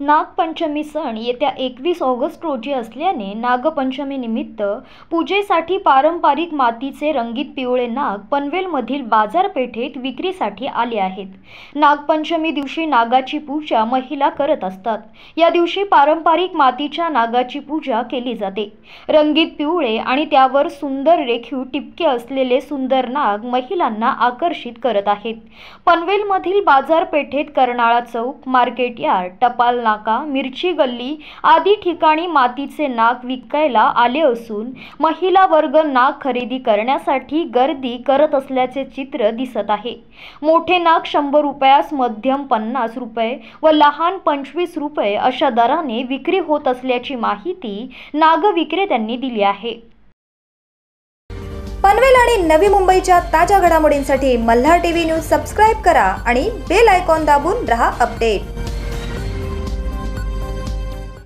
नागपंचमी सण येत्या एकवीस ऑगस्ट रोजी असल्याने नागपंचमीनिमित्त पूजेसाठी पारंपरिक मातीचे रंगीत पिवळे नाग पनवेलमधील बाजारपेठेत विक्रीसाठी आले आहेत. नागपंचमी दिवशी नागाची पूजा महिला करत असतात. या दिवशी पारंपरिक मातीच्या नागाची पूजा केली जाते. रंगीत पिवळे आणि त्यावर सुंदर रेखीव टिपके असलेले सुंदर नाग महिलांना आकर्षित करत आहेत. पनवेलमधील बाजारपेठेत कर्नाळा चौक मार्केट यार्ड टपाल नाका मिरची गल्ली आदी ठिकाणी मातीचे नाक विकायला आले असून महिला वर्ग नाक खरेदी करण्यासाठी गर्दी करत असल्याचे चित्र दिसत आहे. मोठे नाक शंभर रुपयास मध्यम पन्नास रुपये व लहान पंचवीस रुपये अशा दराने विक्री होत असल्याची माहिती नाग विक्रेत्यांनी दिली आहे. पनवेल आणि नवी मुंबईच्या ताज्या घडामोडींसाठी मल्हार टीव्ही न्यूज सबस्क्राईब करा आणि बेल आयकॉन दाबून रहा अपडेट.